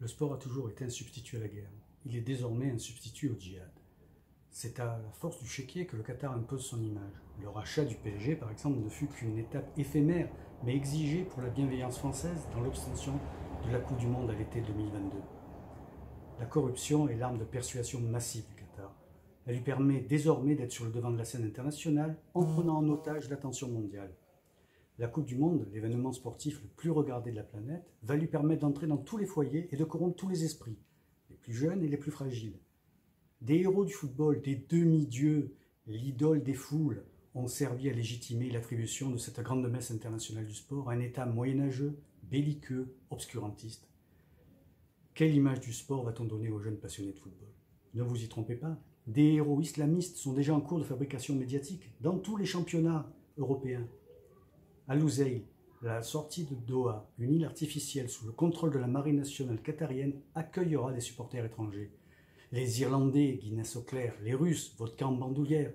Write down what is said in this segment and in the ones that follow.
Le sport a toujours été un substitut à la guerre. Il est désormais un substitut au djihad. C'est à la force du chéquier que le Qatar impose son image. Le rachat du PSG, par exemple, ne fut qu'une étape éphémère, mais exigée pour la bienveillance française dans l'obstention de la Coupe du Monde à l'été 2022. La corruption est l'arme de persuasion massive du Qatar. Elle lui permet désormais d'être sur le devant de la scène internationale en prenant en otage l'attention mondiale. La Coupe du Monde, l'événement sportif le plus regardé de la planète, va lui permettre d'entrer dans tous les foyers et de corrompre tous les esprits, les plus jeunes et les plus fragiles. Des héros du football, des demi-dieux, l'idole des foules, ont servi à légitimer l'attribution de cette grande messe internationale du sport à un État moyenâgeux, belliqueux, obscurantiste. Quelle image du sport va-t-on donner aux jeunes passionnés de football? Ne vous y trompez pas, des héros islamistes sont déjà en cours de fabrication médiatique dans tous les championnats européens. À Lusail, la sortie de Doha, une île artificielle sous le contrôle de la marine nationale qatarienne, accueillera des supporters étrangers. Les Irlandais, Guinness au clair, les Russes, vodka en bandoulière,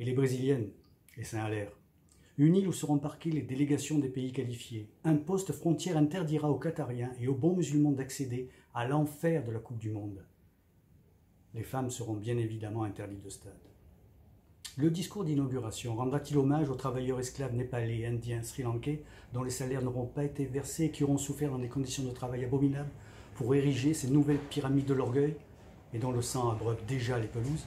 et les Brésiliennes, les saint l'air. Une île où seront parquées les délégations des pays qualifiés. Un poste frontière interdira aux Qatariens et aux bons musulmans d'accéder à l'enfer de la Coupe du Monde. Les femmes seront bien évidemment interdites de stade. Le discours d'inauguration rendra-t-il hommage aux travailleurs esclaves népalais, indiens, sri-lankais, dont les salaires n'auront pas été versés et qui auront souffert dans des conditions de travail abominables pour ériger ces nouvelles pyramides de l'orgueil et dont le sang abreuve déjà les pelouses?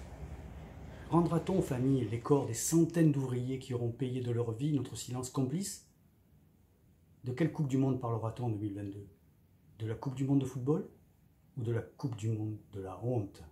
Rendra-t-on aux familles les corps des centaines d'ouvriers qui auront payé de leur vie notre silence complice? De quelle Coupe du Monde parlera-t-on en 2022 De la Coupe du Monde de football ou de la Coupe du Monde de la honte?